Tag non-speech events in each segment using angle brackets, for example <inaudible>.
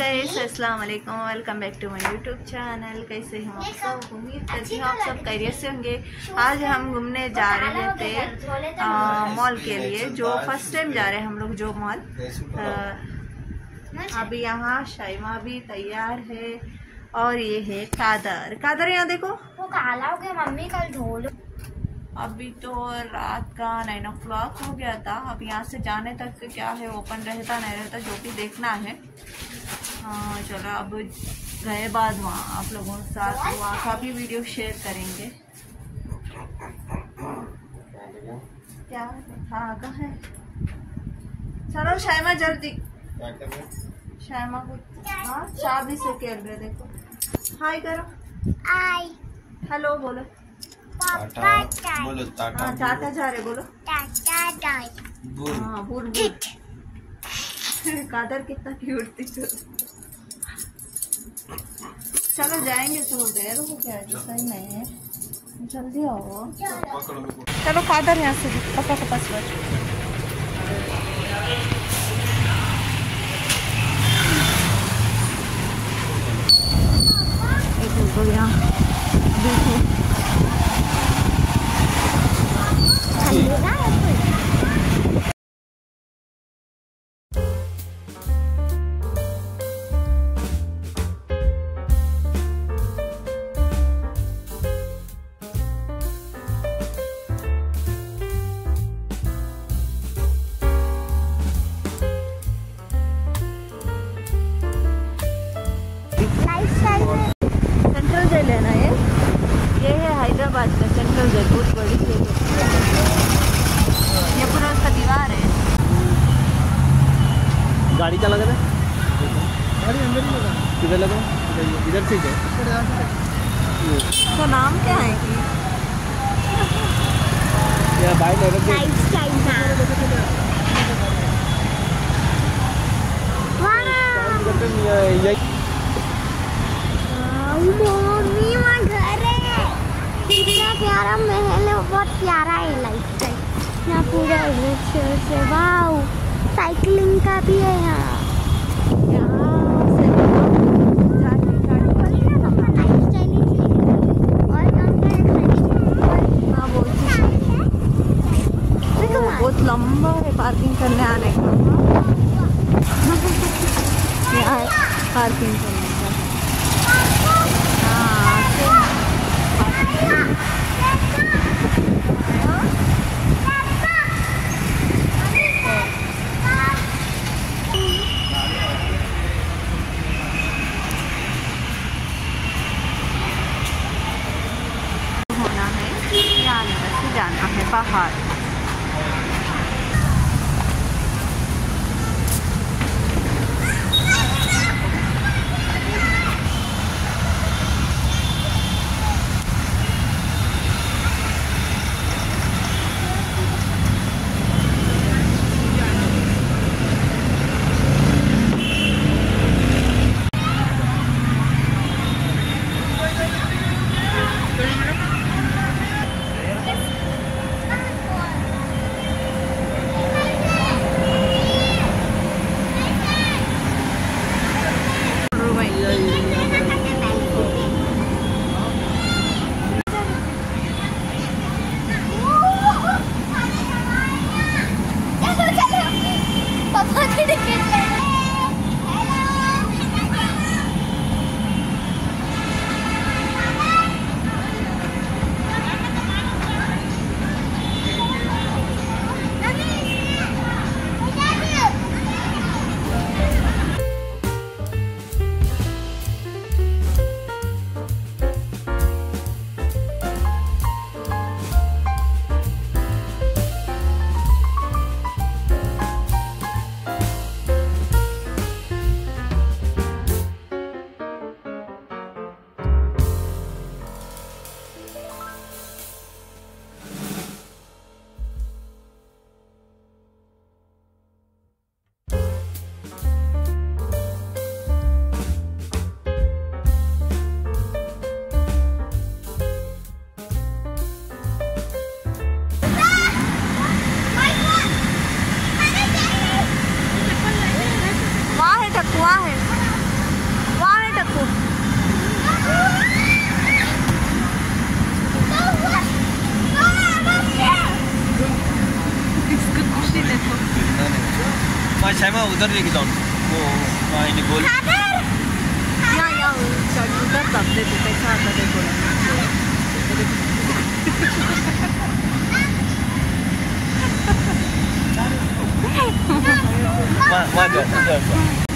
Guys अस्सलाम वालेकुम welcome back to my YouTube channel कैसे हैं आप सब? उम्मीद करती हूँ आप सब खैरियत से होंगे। आज हम घूमने जा रहे थे मॉल के लिए, जो फ़र्स्ट टाइम जा रहे हैं हम लोग जो मॉल अभी यहाँ शाइमा भी तैयार है और ये है कादर। कादर यहाँ देखो। वो काला हो गया, मम्मी कल ढोल अभी तो रात का नाइन ओ क्लॉक हो गया था। अब यहाँ से जाने तक क्या है ओपन रहता नहीं रहता जो भी देखना है। हाँ चलो अब गए बाद वहाँ। आप लोगों के साथ वहाँ का भी वीडियो शेयर करेंगे। क्या? धागा है। चलो शायमा जल्दी। शायमा को हाँ चाबी से खेल रहे देखो। हाय करो। आई हेलो बोलो। पापा बोलो टाटा हाँ टाटा जा रहे बोलो। टाटा डाई। बुल। हाँ बुल बुल। कादर कितना क्यूट थी तो। चलो जाएँगे थोड़ा देर हो गया है, सही नहीं है। जल्दी आओ। चलो। कादर यहाँ से पापा के पास बैठ। एक मिनट यहाँ। देखो। बड़ी जेल ये पूरा उसका दीवार है गाड़ी क्या लगा गाड़ी अंदर ही लगा। किधर लगा? इधर से है उसका नाम क्या है? कि। या बाइक लगा यही। है कितना प्यारा महल है बहुत प्यारा है लाइफस्टाइल यहाँ पूरा वृक्ष से। वाओ साइकिलिंग का भी है यहाँ। बहुत लंबा है पार्किंग करने आने का। <laughs> यहाँ पार्किंग करने। वहाँ है वहाँ है टक्कू मैं शैमा उधर लेके जाऊँ वो नहीं बोल या या उधर सब देखो कैसा आता देखो Manda, manda.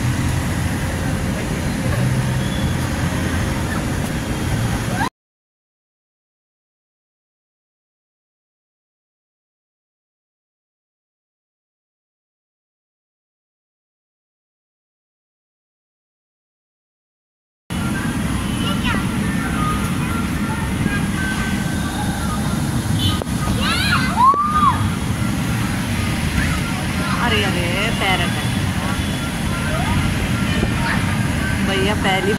pele.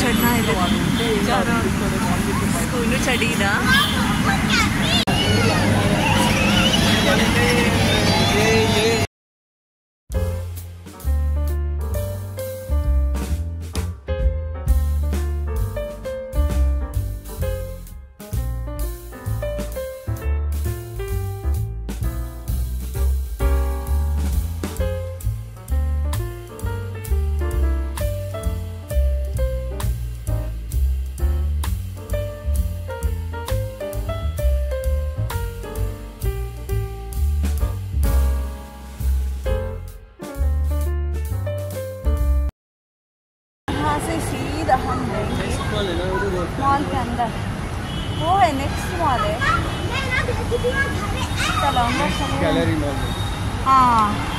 ಚನ್ನ ಇದೆ ಸ್ಕೂಲು ಚಡಿದ ಏ ಏ सीधा हम जाएँगे मॉल के अंदर। वो है नेक्स्ट मॉल है। चलो अंदर चलो हाँ।